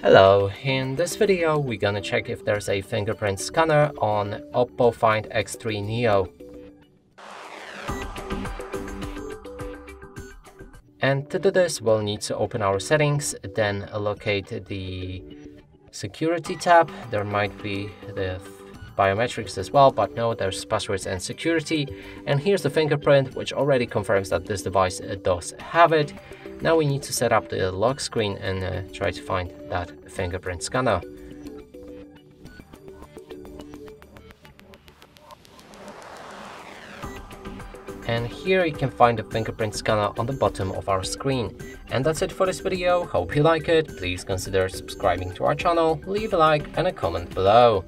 Hello, in this video we're gonna check if there's a fingerprint scanner on Oppo Find X3 Neo. And to do this we'll need to open our settings, then locate the security tab. There might be the biometrics as well, but no, there's passwords and security. And here's the fingerprint, which already confirms that this device does have it. Now we need to set up the lock screen and uh, try to find that fingerprint scanner. And here you can find the fingerprint scanner on the bottom of our screen. And that's it for this video, hope you like it, please consider subscribing to our channel, leave a like and a comment below.